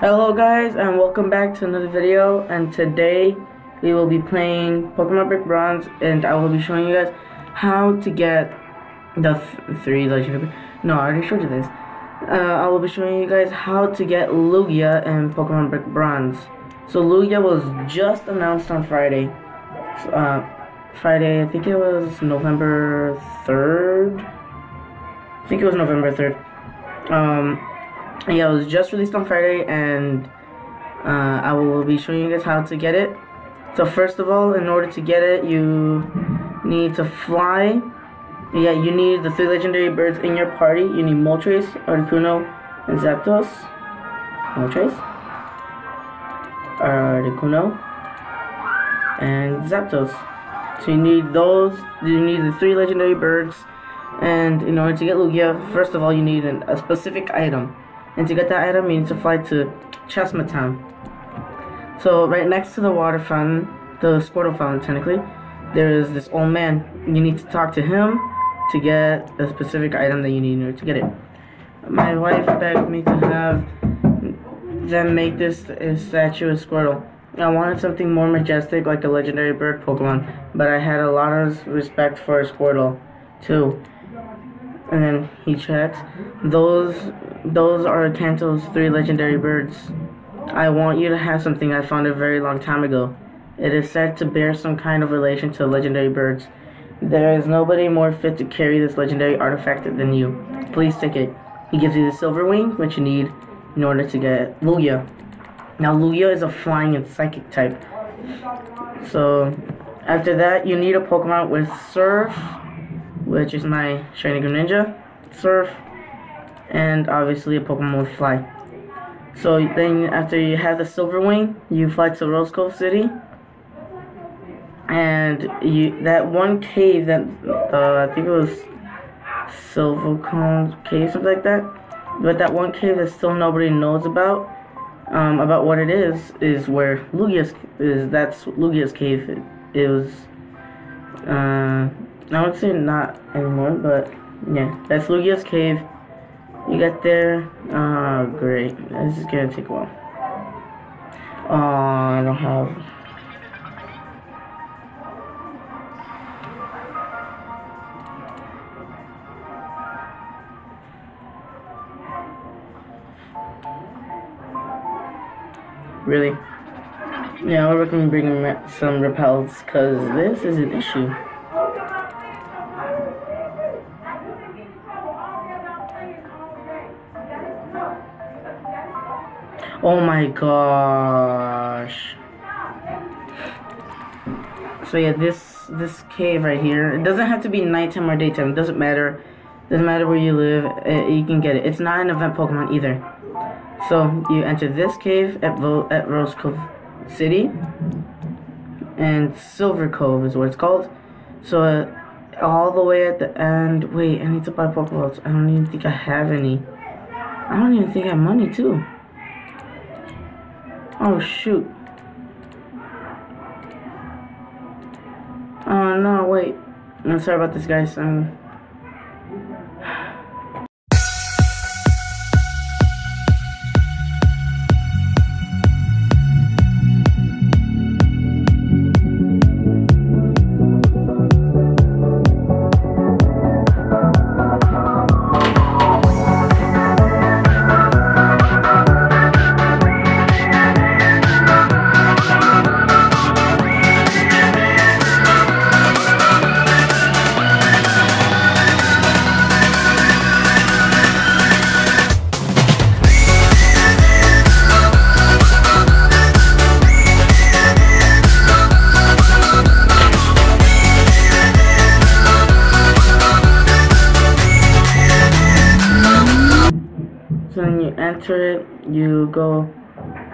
Hello guys and welcome back to another video. And today we will be playing Pokemon Brick Bronze and I will be showing you guys how to get the th three legendary no I already showed you this. Uh, I will be showing you guys how to get Lugia in Pokemon Brick Bronze. So Lugia was just announced on Friday. Uh, Friday I think it was November 3rd I think it was November 3rd um yeah, it was just released on Friday, and uh, I will be showing you guys how to get it. So first of all, in order to get it, you need to fly. Yeah, you need the three legendary birds in your party. You need Moltres, Articuno, and Zapdos. Moltres, Articuno, and Zapdos. So you need those. You need the three legendary birds. And in order to get Lugia, first of all, you need an, a specific item. And to get that item, you need to fly to Cheshma Town. So right next to the water fountain, the Squirtle fountain technically, there is this old man. You need to talk to him to get a specific item that you need in order to get it. My wife begged me to have them make this a statue of Squirtle. I wanted something more majestic like a legendary bird Pokemon, but I had a lot of respect for Squirtle too and then he checks. Those those are Kanto's three legendary birds. I want you to have something I found a very long time ago. It is said to bear some kind of relation to legendary birds. There is nobody more fit to carry this legendary artifact than you. Please take it. He gives you the silver wing, which you need in order to get Lugia. Now Lugia is a flying and psychic type. So after that you need a Pokemon with Surf, which is my shiny Greninja, Surf, and obviously a Pokemon with Fly. So then after you have the Silver Wing, you fly to Rose Cove City, and you that one cave that uh, I think it was Silver Cone Cave, something like that. But that one cave that still nobody knows about, um, about what it is, is where Lugia's is. That's Lugia's cave. It, it was. Uh, I would say not anymore, but yeah, that's Lugia's cave. You get there. Ah, great. This is gonna take a while. Oh, I don't have. Really? Yeah, I recommend bringing some repels because this is an issue. Oh my gosh. So yeah, this this cave right here. It doesn't have to be nighttime or daytime. It doesn't matter. It doesn't matter where you live. It, eh, you can get it. It's not an event Pokemon either. So you enter this cave at Vo at Rose Cove City, and Silver Cove is what it's called. So uh, all the way at the end. Wait, I need to buy Pokeballs. I don't even think I have any. I don't even think I have money too. Oh, shoot. Oh, no, wait. I'm sorry about this, guys. Um, enter it, you go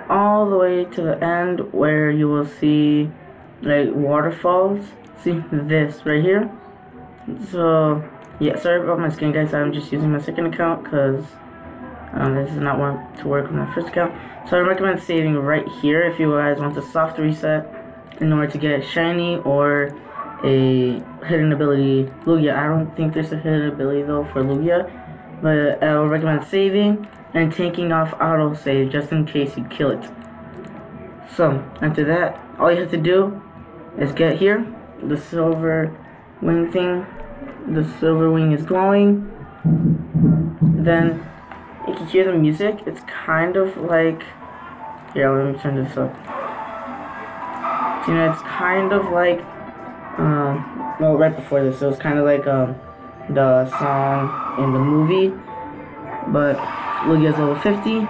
all the way to the end where you will see like waterfalls. See this right here? So yeah, sorry about my skin guys, I'm just using my second account because um, this is not want to work on my first account. So I recommend saving right here if you guys want a soft reset in order to get shiny or a hidden ability Lugia. I don't think there's a hidden ability though for Lugia but I would recommend saving and taking off autosave just in case you kill it. So, after that, all you have to do is get here, the silver wing thing, the silver wing is glowing, then you can hear the music, it's kind of like, here let me turn this up, you know, it's kind of like, um, well right before this, it was kind of like, um, the song in the movie, but Lugia's level 50.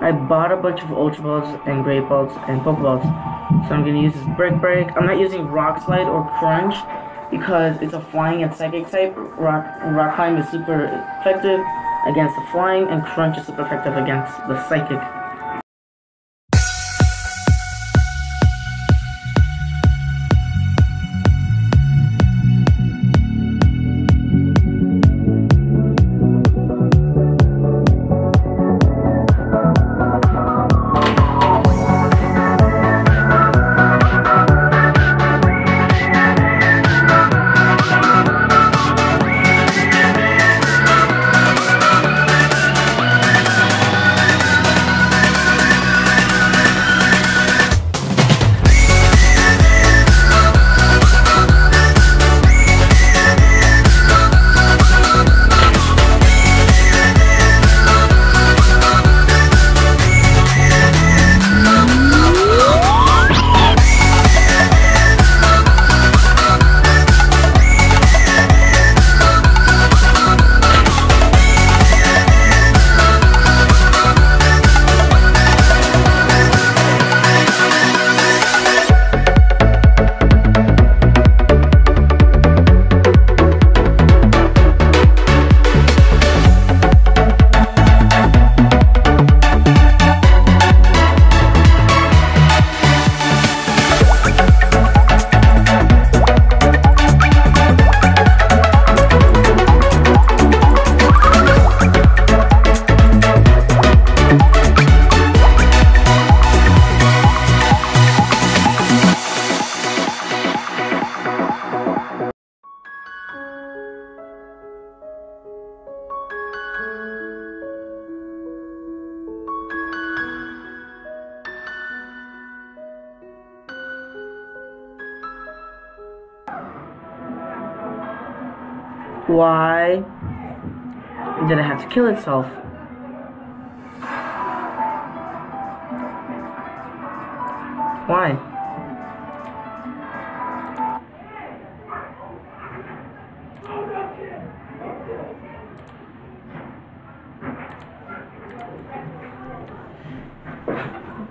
I bought a bunch of Ultra Balls and Great Balls and Pokeballs, so I'm gonna use this Brick Break. I'm not using Rock Slide or Crunch because it's a flying and psychic type. Rock Rock Climb is super effective against the flying, and Crunch is super effective against the psychic. Why did it have to kill itself? Why?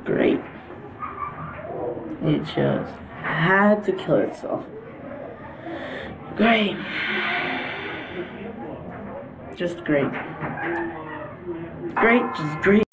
Great. It just had to kill itself. Great. Just great. Great, just great.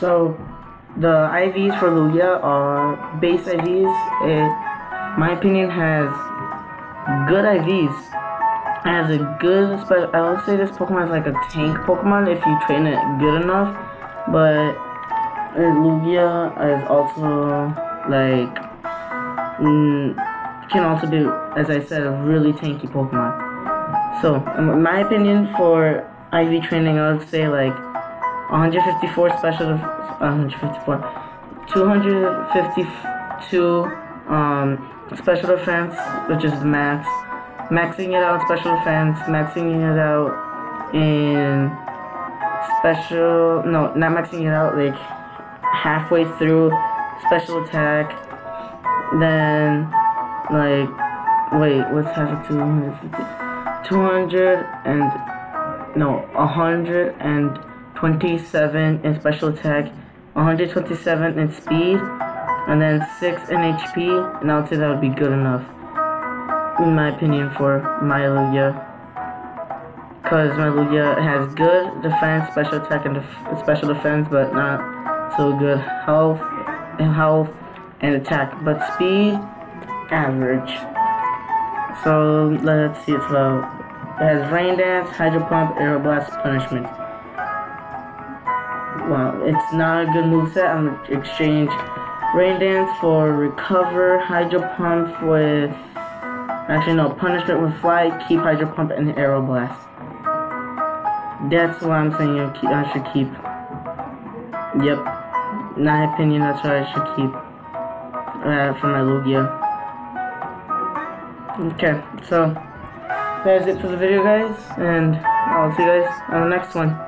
So, the IVs for Lugia are base IVs. It, my opinion, has good IVs. It has a good, spe- I would say this Pokemon is like a tank Pokemon if you train it good enough. But Lugia is also like, mm, can also be, as I said, a really tanky Pokemon. So, in my opinion, for IV training, I would say like 154 special, 154, 252 um, special defense, which is the max. Maxing it out special defense, maxing it out in special, no, not maxing it out, like halfway through special attack. Then, like, wait, what's half of 250? 200 and, no, 127 in special attack, 127 in speed, and then 6 in HP, and I would say that would be good enough, in my opinion, for my Lugia. Because my Lugia has good defense, special attack, and def- special defense, but not so good health, and health, and attack. But speed, average. So let's see, it's about it has Rain Dance, Hydro Pump, Aeroblast, Punishment. Well, it's not a good moveset. I'm gonna exchange Rain Dance for Recover, Hydro Pump with. Actually, no, Punishment with Fly, keep Hydro Pump, and Aeroblast. That's what I'm saying I should keep. Yep. In my opinion, that's what I should keep uh, for my Lugia. Okay, so that's it for the video, guys, and I'll see you guys on the next one.